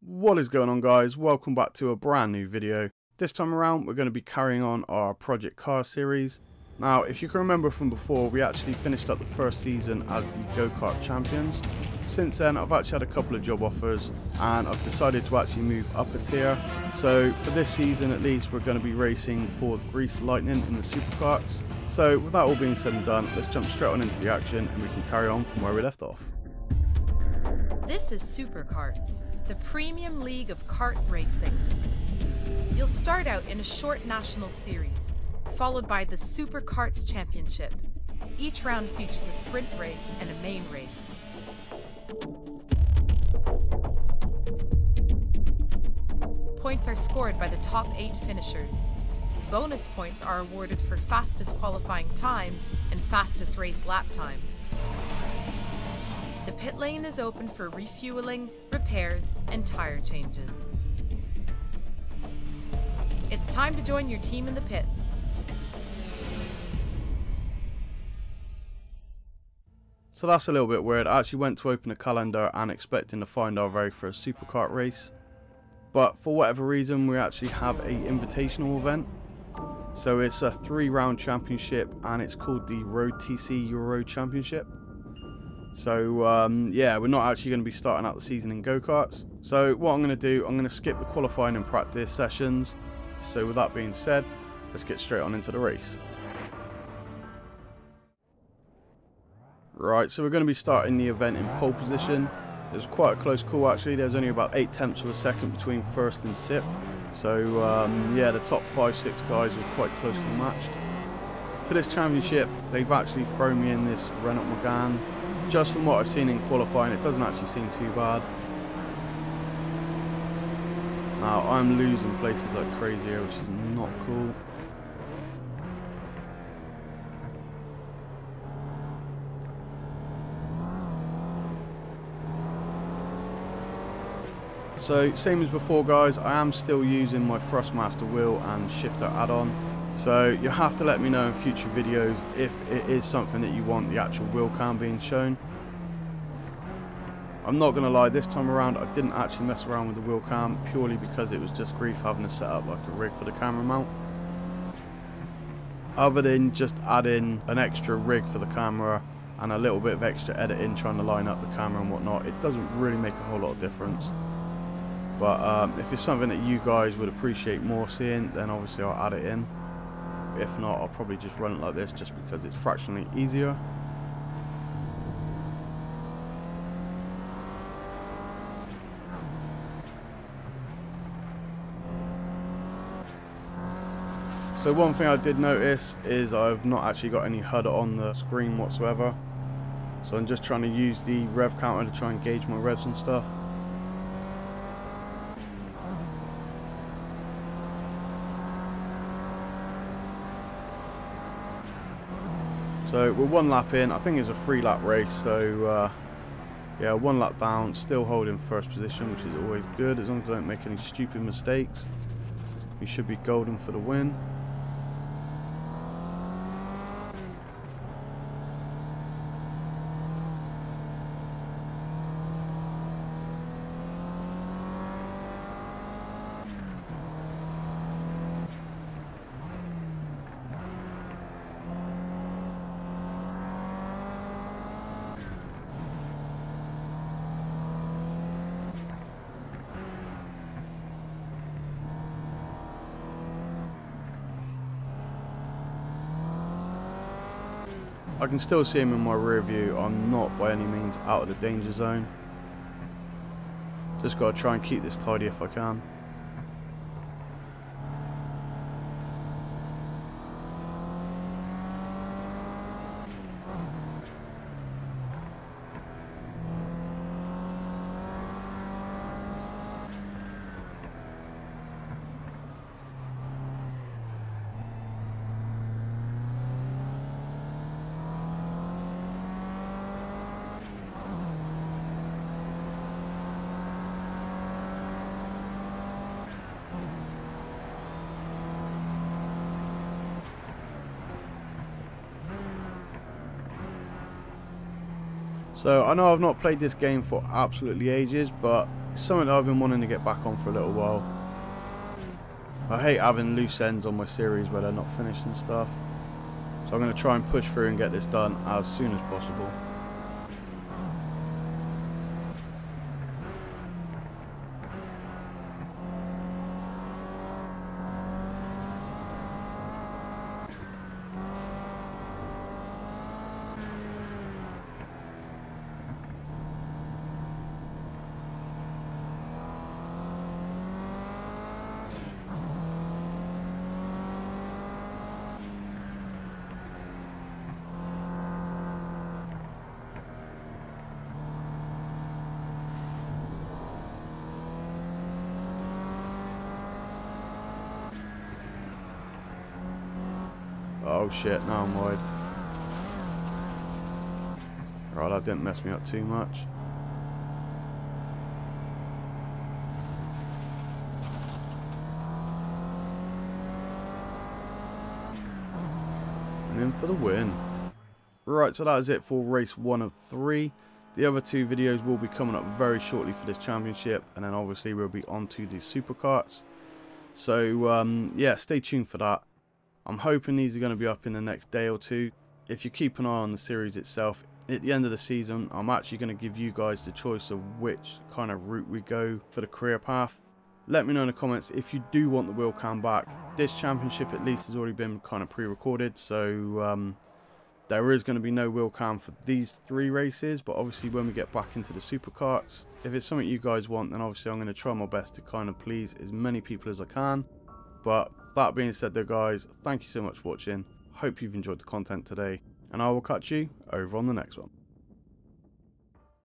What is going on guys, welcome back to a brand new video. This time around we're going to be carrying on our Project Car series. Now if you can remember from before we actually finished up the first season as the go-kart champions. Since then I've actually had a couple of job offers and I've decided to actually move up a tier. So for this season at least we're going to be racing for Grease Lightning in the superkarts. So with that all being said and done let's jump straight on into the action and we can carry on from where we left off. This is Superkarts, the premium league of kart racing. You'll start out in a short national series, followed by the Superkarts Championship. Each round features a sprint race and a main race. Points are scored by the top eight finishers. Bonus points are awarded for fastest qualifying time and fastest race lap time. The pit lane is open for refueling, repairs, and tire changes. It's time to join your team in the pits. So that's a little bit weird. I actually went to open a calendar and expecting to find our very first superkart race. But for whatever reason, we actually have a invitational event. So it's a three round championship and it's called the Road TC Euro Championship. So um, yeah, we're not actually going to be starting out the season in go-karts. So what I'm going to do, I'm going to skip the qualifying and practice sessions. So with that being said, let's get straight on into the race. Right, so we're going to be starting the event in pole position. It was quite a close call actually, there was only about 8 tenths of a second between first and sixth. So um, yeah, the top 5-6 guys were quite closely matched. For this championship, they've actually thrown me in this Renault Megane. Just from what I've seen in qualifying, it doesn't actually seem too bad. Now, I'm losing places like crazy here, which is not cool. So same as before guys, I am still using my Thrustmaster wheel and shifter add-on. So you'll have to let me know in future videos if it is something that you want the actual wheel cam being shown. I'm not going to lie, this time around I didn't actually mess around with the wheel cam purely because it was just grief having to set up like a rig for the camera mount. Other than just adding an extra rig for the camera and a little bit of extra editing trying to line up the camera and whatnot, it doesn't really make a whole lot of difference. But um, if it's something that you guys would appreciate more seeing, then obviously I'll add it in. If not, I'll probably just run it like this just because it's fractionally easier. So one thing I did notice is I've not actually got any HUD on the screen whatsoever. So I'm just trying to use the rev counter to try and gauge my revs and stuff. So we're one lap in. I think it's a three lap race. So uh, yeah, one lap down, still holding first position, which is always good as long as I don't make any stupid mistakes. We should be golden for the win. I can still see him in my rear view. I'm not by any means out of the danger zone. Just got to try and keep this tidy if I can. So I know I've not played this game for absolutely ages, but it's something I've been wanting to get back on for a little while. I hate having loose ends on my series where they're not finished and stuff. So I'm going to try and push through and get this done as soon as possible. Oh shit, now I'm wide. Right, that didn't mess me up too much. And in for the win. Right, so that is it for race one of three. The other two videos will be coming up very shortly for this championship, and then obviously we'll be on to the superkarts. So um, yeah, stay tuned for that. I'm hoping these are going to be up in the next day or two. If you keep an eye on the series itself, at the end of the season, I'm actually going to give you guys the choice of which kind of route we go for the career path. Let me know in the comments if you do want the wheel cam back. This championship at least has already been kind of pre-recorded, so um, there is going to be no wheel cam for these three races, but obviously when we get back into the superkarts, if it's something you guys want, then obviously I'm going to try my best to kind of please as many people as I can. But that being said though guys, thank you so much for watching. Hope you've enjoyed the content today, and I will catch you over on the next one.